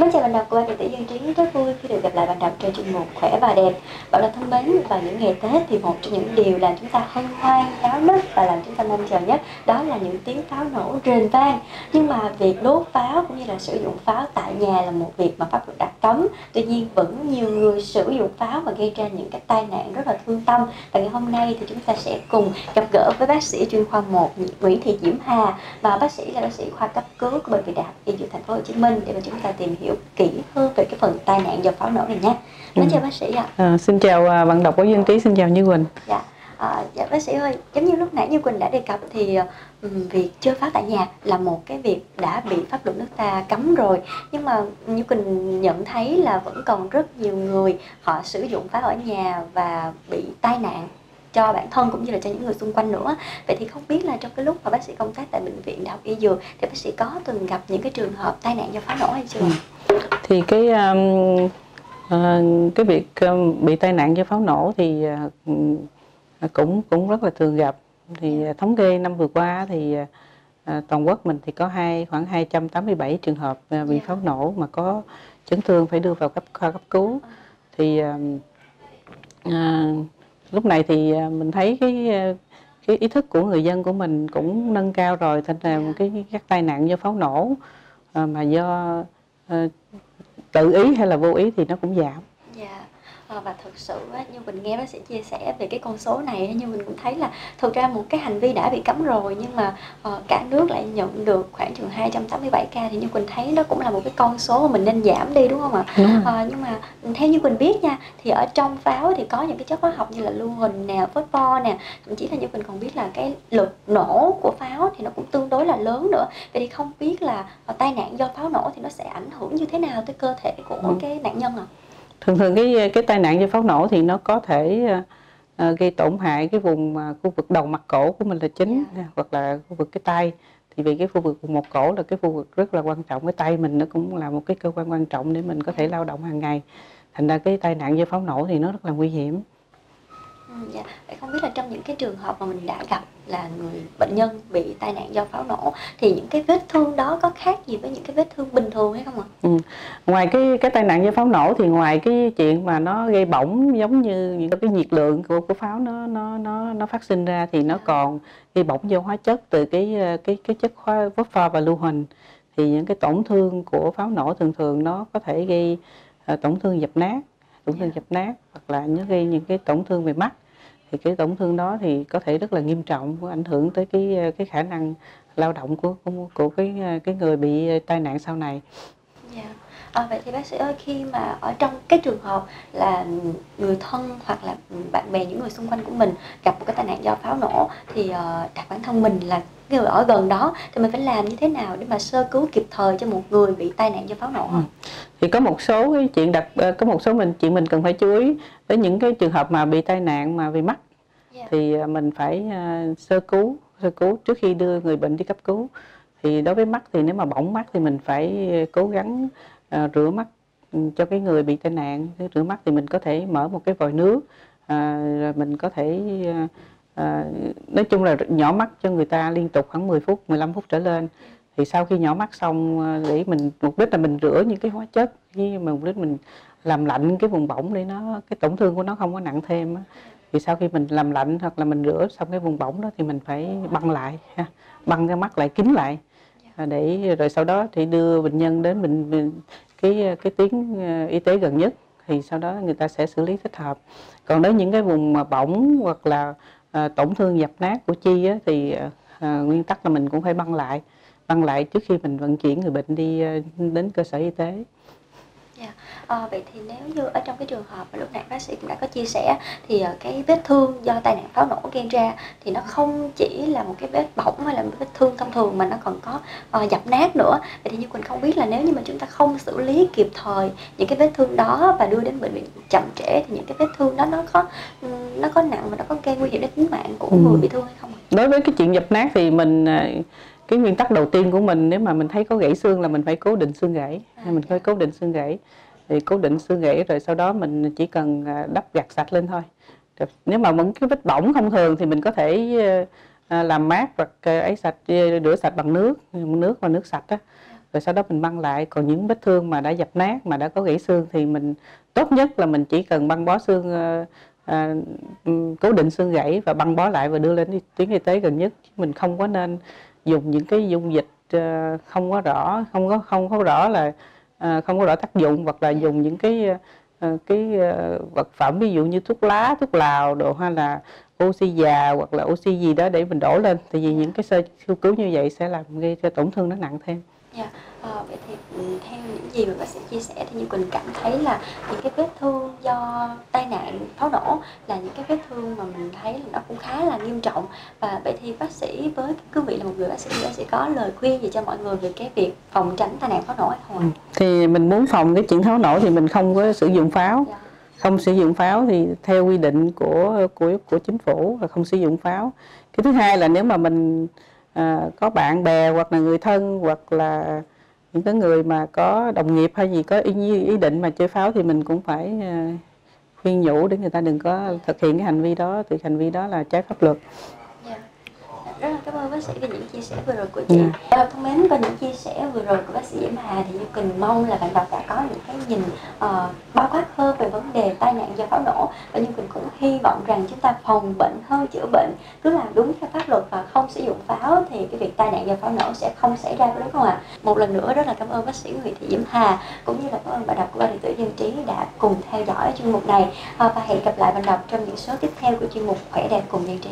Mến chào bạn đọc của anh Điện tử Dân Trí, rất vui khi được gặp lại bạn đọc trên chuyên mục Khỏe và Đẹp. Bạn đọc thân mến, vào những ngày Tết thì một trong những điều làm chúng ta hân hoan, náo nức và làm chúng ta mong chờ nhất đó là những tiếng pháo nổ rền vang. Nhưng mà việc đốt pháo cũng như là sử dụng pháo tại nhà là một việc mà pháp luật đã cấm. Tuy nhiên vẫn nhiều người sử dụng pháo và gây ra những cái tai nạn rất là thương tâm. Và ngày hôm nay thì chúng ta sẽ cùng gặp gỡ với bác sĩ chuyên khoa 1 Nguyễn Thị Diễm Hà và bác sĩ là bác sĩ khoa cấp cứu của bệnh viện Đại học Y Dược Thành phố Hồ Chí Minh để mà chúng ta tìm hiểu kỹ hơn về cái phần tai nạn do pháo nổ này nhé. Mến Ừ. chào bác sĩ ạ. À, xin chào à, bạn đọc của Dân Trí, xin chào Như Quỳnh. Dạ. À, dạ bác sĩ ơi, giống như lúc nãy như Quỳnh đã đề cập thì ừm, việc chơi pháo tại nhà là một cái việc đã bị pháp luật nước ta cấm rồi nhưng mà như Quỳnh nhận thấy là vẫn còn rất nhiều người họ sử dụng pháo ở nhà và bị tai nạn cho bản thân cũng như là cho những người xung quanh nữa vậy thì không biết là trong cái lúc mà bác sĩ công tác tại bệnh viện đại học y dược thì bác sĩ có từng gặp những cái trường hợp tai nạn do pháo nổ hay chưa Ừ. Thì cái um, ờ, cái việc um, bị tai nạn do pháo nổ thì uh, cũng cũng rất là thường gặp. Thì uh, thống kê năm vừa qua thì uh, toàn quốc mình thì có hai khoảng 287 trường hợp uh, bị Dạ. pháo nổ mà có chấn thương phải đưa vào cấp khoa cấp cứu. Thì um, à, lúc này thì mình thấy cái cái ý thức của người dân của mình cũng nâng cao rồi thành ra Dạ. cái các tai nạn do pháo nổ mà do Ờ, tự ý hay là vô ý thì nó cũng giảm. Dạ và thực sự như mình nghe bác sĩ chia sẻ về cái con số này á, như mình cũng thấy là thực ra một cái hành vi đã bị cấm rồi nhưng mà ờ, cả nước lại nhận được khoảng chừng 287 ca thì như Quỳnh thấy nó cũng là một cái con số mà mình nên giảm đi đúng không ạ? Đúng rồi. Ờ, nhưng mà theo như Quỳnh biết nha thì ở trong pháo thì có những cái chất hóa học như là lưu huỳnh nè, phosphor nè, thậm chí là như Quỳnh còn biết là cái lực nổ của pháo thì nó cũng tương đối là lớn nữa. Vậy thì không biết là ờ, tai nạn do pháo nổ thì nó sẽ ảnh hưởng như thế nào tới cơ thể của Ừ. cái nạn nhân ạ? Thường thường cái cái tai nạn do pháo nổ thì nó có thể à, gây tổn hại cái vùng à, khu vực đầu mặt cổ của mình là chính hoặc là khu vực cái tay. Thì vì cái khu vực vùng một cổ là cái khu vực rất là quan trọng cái tay mình nó cũng là một cái cơ quan quan trọng để mình có thể lao động hàng ngày. Thành ra cái tai nạn do pháo nổ thì nó rất là nguy hiểm Ừ, dạ. Vậy không biết là trong những cái trường hợp mà mình đã gặp là người bệnh nhân bị tai nạn do pháo nổ thì những cái vết thương đó có khác gì với những cái vết thương bình thường hay không ạ? Ừ. Ngoài cái cái tai nạn do pháo nổ thì ngoài cái chuyện mà nó gây bỏng giống như những cái nhiệt lượng của của pháo nó nó nó nó phát sinh ra thì nó còn gây bỏng do hóa chất từ cái ờ, cái cái chất hóa phosphor và lưu huỳnh thì những cái tổn thương của pháo nổ thường thường nó có thể gây ờ, tổn thương dập nát tổn thương Dạ. dập nát hoặc là nó gây những cái tổn thương về mắt thì cái tổn thương đó thì có thể rất là nghiêm trọng có ảnh hưởng tới cái cái khả năng lao động của của, của cái cái người bị tai nạn sau này Dạ. À, vậy thì bác sĩ ơi khi mà ở trong cái trường hợp là người thân hoặc là bạn bè những người xung quanh của mình gặp một cái tai nạn do pháo nổ thì ờ, đặt bản thân mình là người ở gần đó thì mình phải làm như thế nào để mà sơ cứu kịp thời cho một người bị tai nạn do pháo nổ ạ? thì có một số cái chuyện đặc ờ, có một số mình chuyện mình cần phải chú ý với những cái trường hợp mà bị tai nạn mà vì mắt Dạ. thì mình phải ờ, sơ cứu sơ cứu trước khi đưa người bệnh đi cấp cứu thì đối với mắt thì nếu mà bỏng mắt thì mình phải cố gắng À, rửa mắt cho cái người bị tai nạn. Rửa mắt thì mình có thể mở một cái vòi nước à, rồi mình có thể à, nói chung là nhỏ mắt cho người ta liên tục khoảng 10 phút 15 phút trở lên. Thì sau khi nhỏ mắt xong à, để mình mục đích là mình rửa những cái hóa chất với mục đích mình làm lạnh cái vùng bỏng để nó cái tổn thương của nó không có nặng thêm thì sau khi mình làm lạnh hoặc là mình rửa xong cái vùng bỏng đó thì mình phải băng lại ha băng cái mắt lại kín lại. À, để rồi sau đó thì đưa bệnh nhân đến bệnh, bệnh cái cái tuyến ờ, y tế gần nhất thì sau đó người ta sẽ xử lý thích hợp. Còn nếu những cái vùng mà bỏng hoặc là à, tổn thương dập nát của chi á, thì à, nguyên tắc là mình cũng phải băng lại băng lại trước khi mình vận chuyển người bệnh đi đến cơ sở y tế. Ờ, vậy thì nếu như ở trong cái trường hợp mà lúc nãy bác sĩ cũng đã có chia sẻ thì ờ, cái vết thương do tai nạn pháo nổ gây ra thì nó không chỉ là một cái vết bỏng hay là một vết thương thông thường mà nó còn có ờ, dập nát nữa. Vậy thì như Quỳnh không biết là nếu như mà chúng ta không xử lý kịp thời những cái vết thương đó và đưa đến bệnh viện chậm trễ thì những cái vết thương đó nó có ừm, nó có nặng và nó có gây nguy hiểm đến tính mạng của Ừ. người bị thương hay không ạ? đối với cái chuyện dập nát thì mình à, cái nguyên tắc đầu tiên của mình nếu mà mình thấy có gãy xương là mình phải cố định xương gãy À, mình phải cố định xương gãy thì cố định xương gãy rồi sau đó mình chỉ cần à, đắp gạt sạch lên thôi nếu mà vẫn cái vết bỏng thông thường thì mình có thể à, làm mát hoặc à, ấy sạch rửa sạch bằng nước nước và nước sạch đó. rồi sau đó mình băng lại còn những vết thương mà đã dập nát mà đã có gãy xương thì mình tốt nhất là mình chỉ cần băng bó xương à, ừ, cố định xương gãy và băng bó lại và đưa lên tuyến y tế gần nhất mình không có nên dùng những cái dung dịch không có rõ không có không có rõ là không có rõ tác dụng hoặc là dùng những cái à, cái à, vật phẩm ví dụ như thuốc lá thuốc lào đồ hay là oxy già hoặc là oxy gì đó để mình đổ lên. Tại vì những cái sơ cứu như vậy sẽ làm gây cho tổn thương nó nặng thêm Dạ, à, vậy thì ừ, theo những gì mà bác sĩ chia sẻ thì Như Quỳnh cảm thấy là những cái vết thương do tai nạn pháo nổ là những cái vết thương mà mình thấy là nó cũng khá là nghiêm trọng và vậy thì bác sĩ với cái cương vị là một người bác sĩ bác sĩ có lời khuyên gì cho mọi người về cái việc phòng tránh tai nạn pháo nổ hay không ạ? Ừ. Thì mình muốn phòng cái chuyện pháo nổ thì mình không có sử dụng pháo. Dạ. Không sử dụng pháo thì theo quy định của của của chính phủ là không sử dụng pháo. Cái thứ hai là nếu mà mình à, có bạn bè hoặc là người thân hoặc là những cái người mà có đồng nghiệp hay gì có ý, ý định mà chơi pháo thì mình cũng phải à, khuyên nhủ để người ta đừng có thực hiện cái hành vi đó thì hành vi đó là trái pháp luật rất là cảm ơn bác sĩ về những chia sẻ vừa rồi của chị. Yeah. Dạ. thân mến và những chia sẻ vừa rồi của bác sĩ Diễm Hà thì Như Quỳnh mong là bạn đọc đã có những cái nhìn uh, bao quát hơn về vấn đề tai nạn do pháo nổ và Như Quỳnh cũng hy vọng rằng chúng ta phòng bệnh hơn chữa bệnh cứ làm đúng theo pháp luật và không sử dụng pháo thì cái việc tai nạn do pháo nổ sẽ không xảy ra đúng không ạ? Một lần nữa rất là cảm ơn bác sĩ Nguyễn Thị Diễm Hà cũng như là cảm ơn bạn đọc của ban điện tử dân trí đã cùng theo dõi chuyên mục này uh, và hẹn gặp lại bạn đọc trong những số tiếp theo của chuyên mục khỏe đẹp cùng dân trí.